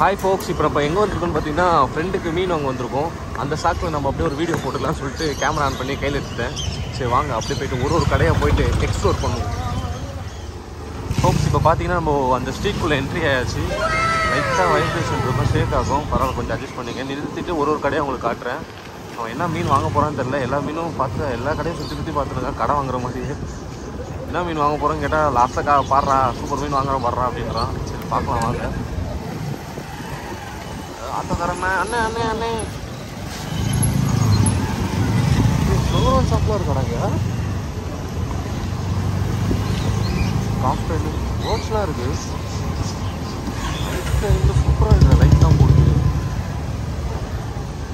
Hi ஃபோக்ஸ் இப்போ நம்ம எங்கே வந்துருக்கோம்னு பார்த்தீங்கன்னா ஃப்ரெண்டுக்கு மீன் வாங்க வந்திருக்கோம். அந்த ஸ்டாக்கில் நம்ம அப்படியே ஒரு வீடியோ போட்டுடலாம்னு சொல்லிட்டு கேமரா ஆன் பண்ணி கையில் எடுத்துட்டேன். சரி வாங்க அப்படியே போயிட்டு ஒரு ஒரு கடையாக போயிட்டு எக்ஸ்ப்ளோர் பண்ணுவோம். ஃபோக்ஸ் இப்போ பார்த்தீங்கன்னா நம்ம அந்த ஸ்ட்ரீட்குள்ளே என்ட்ரி ஆயாச்சு. லைட்டாக வைப்ரேஷன் இருக்கும் ஷேக் ஆகும் பரவாயில்ல கொஞ்சம் அட்ஜஸ்ட் பண்ணிக்க நிறுத்திட்டு ஒரு ஒரு கடையாக உங்களுக்கு காட்டுறேன். அவன் என்ன மீன் வாங்க போகிறான்னு தெரில எல்லா மீனும் பார்த்து எல்லா கடையும் சுற்றி சுற்றி பார்த்துருக்கான் கடை வாங்குற மாதிரியே என்ன மீன் வாங்க போகிறோன்னு கேட்டால் லாஸ்ட்டாக கா பாடுறா சூப்பர் மீன் வாங்குற பாடுறா அப்படின்றான் சரி பார்க்கலாம் வாங்க. ஆட்டோக்காரண்ணே அண்ணே அண்ணே அண்ணே. ஃப்ளவர் ஷாப்லாம் இருக்காடாங்க காக்டெயில் போட்ஸ்லாம் இருக்கு சூப்பராக இருக்கு லைட்லாம் போட்டு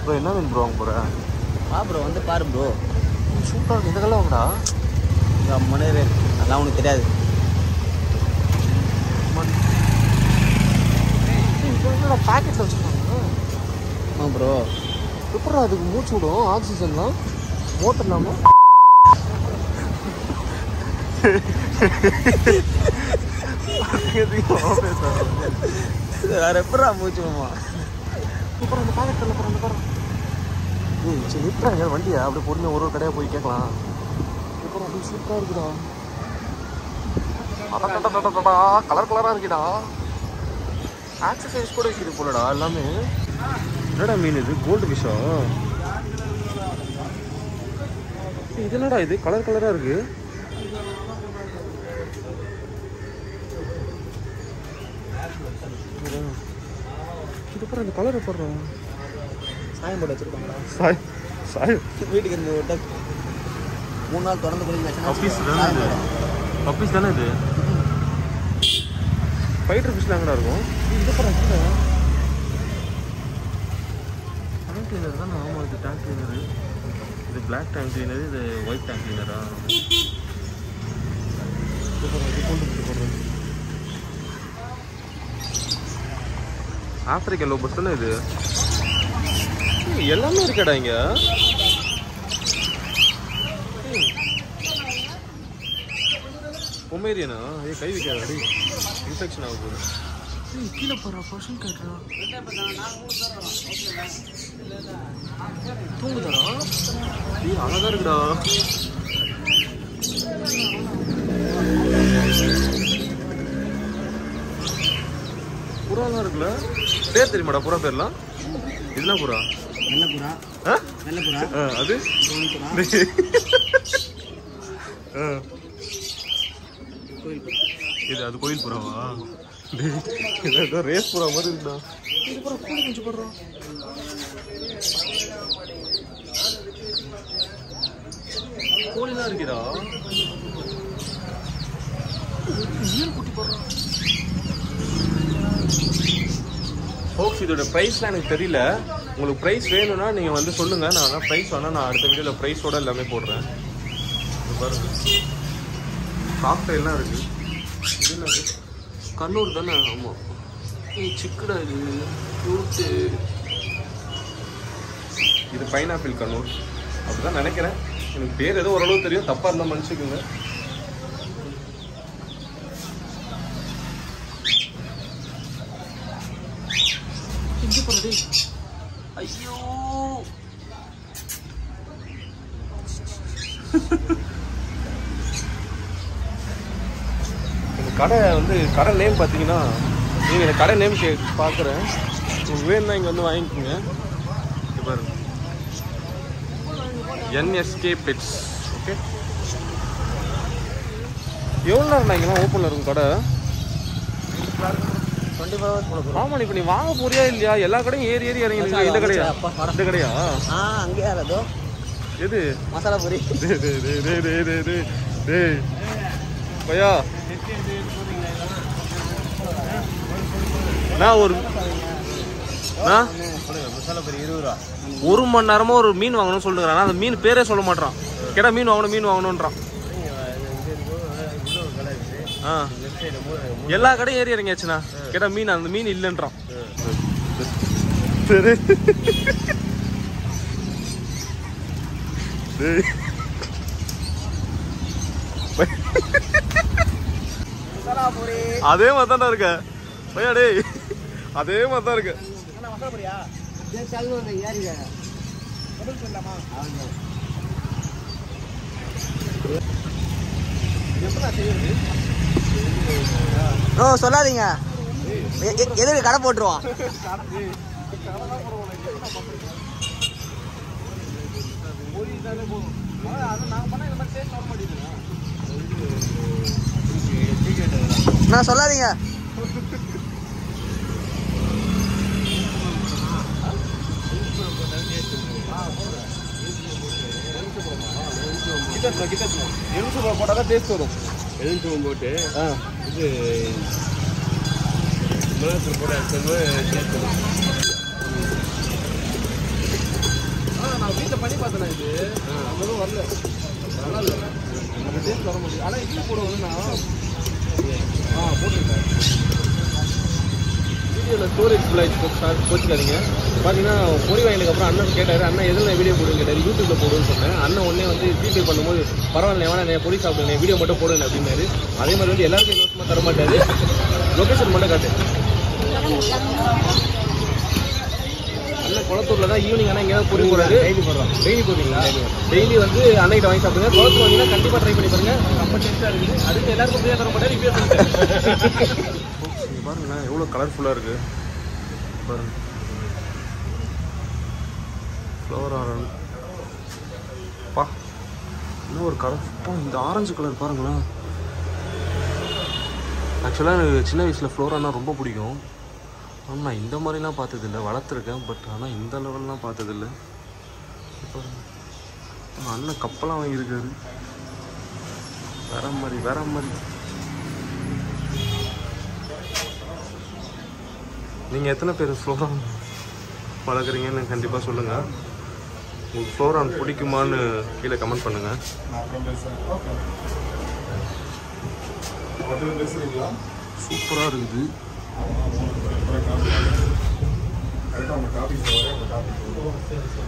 ப்ரோ என்ன மீன் ப்ரோ வாங்க போகிற வா ப்ரோ வந்து பாரு ப்ரோ சூப்பராக இருக்கு இந்த கல்ல வாங்கடா இங்கே முன்னேறு அதெல்லாம் உனக்கு தெரியாது என்னடா பேக்கெட்டில் வச்சுருக்காங்க ஆமாம் ப்ரோ எப்படா அதுக்கு மூச்சு விடும்? ஆக்சிஜன்லாம் மோட்டர் இல்லாமல் வேறு எப்படா மூச்சு போமா சூப்பராக அந்த போகிற அந்த பாரு. ஏய் சரி நிறுத்துறாங்க வண்டியா? அப்படியே பொறுமையாக ஒரு ஒரு கடையாக போய் கேட்கலாம். சூப்பராக அப்படியே சூப்பராக இருக்குடா. கலர் கலராக இருக்குடா. ஆக்சசைஸ் கூட இருக்குது போலடா எல்லாமே. என்னடா மீன் இது? கோல்டு ஃபிஷ்ஷா இது என்னடா இது? கலர் கலராக இருக்கு. இது பாரு அந்த கலர் போடுறோம் சாயம் போட்டு வச்சுருக்காங்களா சாய் சாய் வீட்டுக்கு இருந்து விட்டா மூணு நாள் பப்பீஸ் குளிக்க தானே இது? பப்பீஸ் தானே இது? ஃபைட்டர் ஃபிஷ்லாம் எங்கடா இருக்கும். இது பாரு கீழே டேங்க் கிளீனர் தானே ஆமாம் இது டேங்க் கிளீனரு இது பிளாக் டேங்க் கிளீனர் இது ஒயிட் டேங்க் கிளீனரா ஆப்பிரிக்கா லோபஸ் தானே இது? எல்லாமே இருக்கடா இங்க. பொமேரியனா? ஏ கை வைக்காதடி இன்ஃபெக்ஷன் ஆக போகுது. கீழே போறா பர்சன் கேட்றா தூங்குதாரா நீ அழகா இருக்குடா புறா இருக்குல்ல பேர் தெரியுமாடா புறா பேர்லாம் என்ன புறா நல்ல புறா நல்ல புறா அது இது அது கோயில் புறாவா ரேஸ் புறா மாதிரி இருக்குடா இது புறா கூலி கொஞ்சம் போடுறோம் கோழிலாம் இருக்கிறா ஏன் குட்டி போடுறான் இதோட ப்ரைஸ்லாம் எனக்கு தெரியல. உங்களுக்கு ப்ரைஸ் வேணும்னா நீங்கள் வந்து சொல்லுங்கள் நான் ஆனால் ப்ரைஸ் வேணால் நான் அடுத்த வீடியோவில் ப்ரைஸோட எல்லாமே போடுறேன். இது பாருங்க. காக்டெயிலாம் கண்ணூர் தானே? ஆமாம் சிக்கடா இருக்குது இது இது பைனாப்பிள் கண்ணூர். அப்படிதான் நினைக்கிறேன். எனக்கு பேர் ஏதோ ஓரளவு தெரியும். தப்பாக இருந்தால் மன்னிச்சுக்கோங்க. ஐயோ. இந்த கடை வந்து கடை நேம் பார்த்தீங்கன்னா நீங்கள் கடை நேம் கே பார்க்குறேன். வேணும்னா இங்கே வந்து வாங்கிக்கோங்க. பாருங்க. என்எஸ்கே பெட்ஸ் ஓகே எவ்வளோ நேரம் இங்கெல்லாம் ஓப்பனில் இருக்கும் கடை? டுவெண்ட்டி ஃபோர் ஹவர்ஸ் போல ஆமாம் இப்போ நீ வாங்க போறியா இல்லையா? எல்லா கடையும் ஏறி ஏறி இறங்கி இந்த கடையா? இந்த கடையா? ஆ அங்கே யாரதோ எது? மசாலா பூரி டேய். பையா? நான் ஒரு ஒரு மணி நேரமா ஒரு மீன் வாங்கணும்னு சொல்லுறான் அந்த மீன் பேரே சொல்ல மாட்டான் கேட்டா மீன் வாங்கணும் மீன் வாங்கணுன்றான் ஆ. எல்லா கடையும் ஏறி இறங்கியாச்சுண்ணா. கேட்டா மீன் அந்த மீன் இல்லைன்றான். அதே மாதிரி தான்டா இருக்க. பையா டேய். அதே மாதிரி தான் இருக்கு. அண்ணா மசாலா பொரியா டபுள் சொல்லலாமா ஓ சொல்லாதீங்க. எ- எ- எதுக்கு கடை போட்டுருவான் நான் சொல்லாதீங்க. எலுமிச்சை போட்டால் தான் டேஸ்ட் வரும். எலுமிச்சம் போட்டு இது மிளகாத்தூள் போட்டு அடிச்சோம்னா டேஸ்ட் வரும். நான் வீட்டில் பண்ணி பார்த்தேன் இது? நம்மளும் வரல. நல்லா இல்லை டேஸ்ட் வர முடியும் ஆனால் இட்லி போடுவோம்னா ஆ போட்டுருக்கேன். வீடியோவில் ஸ்டோரேஜ் ஃபுல் ஆகிடுச்சு போச்சுக்காதீங்க. பார்த்தீங்கன்னா பொறி வாங்கினதுக்கு அப்புறம் அண்ணன் கேட்டார் அண்ணன் எதில் வீடியோ போடுன்னு கேட்டார். யூடியூப்ல போடுன்னு சொன்னேன். அண்ணன் உடனே வந்து ஜிபே பண்ணும்போது பரவாயில்ல வேணா நான் பொறி சாப்பிடுங்க வீடியோ மட்டும் போடுங்க அப்படின்னாரு. அதே மாதிரி வந்து எல்லாருக்கும் இலவசமாக தர மாட்டாரு. லொக்கேஷன் மட்டும் காட்டு. அண்ணன் குளத்தூர்ல தான் ஈவினிங் ஆனால் எங்கேயாவது பொறி போறாரு டெய்லி போடுறோம் டெய்லி போடுறீங்களா? டெய்லி வந்து அன்னைக்கிட்ட வாங்கி சாப்பிடுங்க. குளத்தூர் வந்தீங்கன்னா கண்டிப்பாக ட்ரை பண்ணி பாருங்க. ரொம்ப டேஸ்ட்டாக இருக்குது. அடுத்து எல்லாருக்கும் ஃப்ரீயாக தர மாட்டாரு இப்பயே பாருங்க எவ்வளோ கலர்ஃபுல்லாக இருக்குது பாருங்க. ஃப்ளவர் ஆரன் பா இன்னும் ஒரு கலர் இந்த ஆரஞ்சு கலர் பாருங்களேன். ஆக்சுவலாக எனக்கு சின்ன வயசில் ஃப்ளோரானா ரொம்ப பிடிக்கும். ஆனால் நான் இந்த மாதிரிலாம் பார்த்ததில்ல. வளர்த்துருக்கேன். பட் ஆனால் இந்த லெவல்லாம் பார்த்ததில்ல. பாருங்க. அண்ணன் கப்பலாம் வாங்கியிருக்காரு. வேற மாதிரி வேற மாதிரி. நீங்கள் எத்தனை பேர் ஃப்ளோரான் பழகிறீங்கன்னு கண்டிப்பாக சொல்லுங்கள் உங்களுக்கு ஃப்ளோரான் பிடிக்குமான்னு கீழே கமெண்ட் பண்ணுங்கள் சூப்பராக இருக்குது.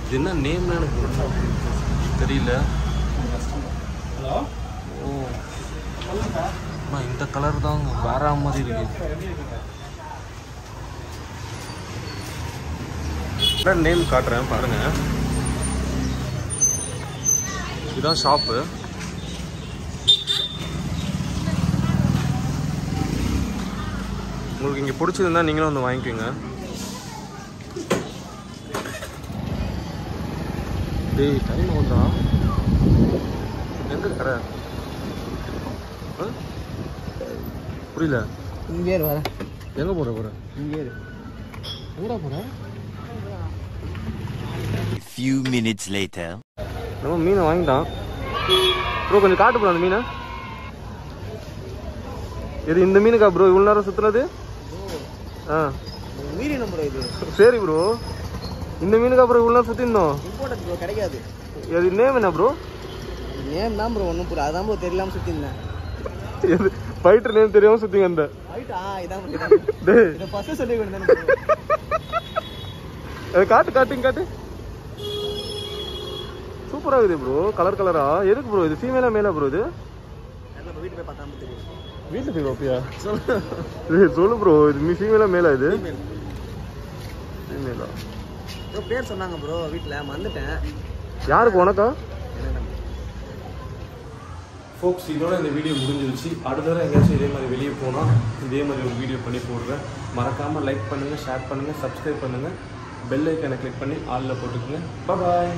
இது என்ன நேம்னு எனக்கு தெரியல. ஓ. அண்ணா, இந்த கலர் தான் வேற மாதிரி இருக்கு. நேம் காட்டுறேன் பாருங்க. இதுதான் ஷாப்பு உங்களுக்கு இங்கே பிடிச்சதுன்னா நீங்களும் வந்து வாங்கிக்கோங்க. டேய் டைம் ஆகுதா எங்க கடை? புரியல. இங்கே வரேன். எங்க போற போற? இங்கே போற? A few minutes later. நம்ம மீனை வாங்கிட்டான். ப்ரோ கொஞ்சம் காட்டு ப்ரோ அந்த மீனை. இது இந்த மீனுக்கா ப்ரோ இவ்வளோ நேரம் சுற்றுனது ஆ. மீறி நம்பர் இது சரி ப்ரோ இந்த மீனுக்கு அப்புறம் இவ்வளோ நேரம் சுற்றிருந்தோம் இம்போர்ட்டட் ப்ரோ கிடைக்காது. இது நேம் என்ன ப்ரோ நேம் தான் ப்ரோ ஒன்றும் புரியல அதான் ப்ரோ தெரியலாம சுற்றிருந்தேன் இது ஃபைட்டர் நேம் தெரியாம சுற்றிங்க அந்த. காட்டு காட்டுங்க காட்டு. சூப்பராக இருக்குது ப்ரோ கலர் கலரா எதுக்கு ப்ரோ இது? ஃபீமேலா மேலா ப்ரோ இது? வீட்டு போய் பார்த்தா தெரியும். வீட்டில் போய் பார்ப்பியா? சொல்லு. சொல்லு ப்ரோ இது ஃபீமேலா மேலா இது? ஃபீமேலா ப்ரோ பேர் சொன்னாங்க ப்ரோ வீட்டில். மறந்துட்டேன். யாருக்கு உனக்கா? ஃபோக்ஸ் இதோட இந்த வீடியோ முடிஞ்சிருச்சு. அடுத்த தடவை எங்கேயாச்சும் இதே மாதிரி வெளியே போனால் இதே மாதிரி ஒரு வீடியோ பண்ணி போடுறேன். மறக்காமல் லைக் பண்ணுங்கள் ஷேர் பண்ணுங்கள் சப்ஸ்கிரைப் பண்ணுங்கள் பெல் ஐக்கனை கிளிக் பண்ணி ஆளில் போட்டுக்கோங்க. பாய்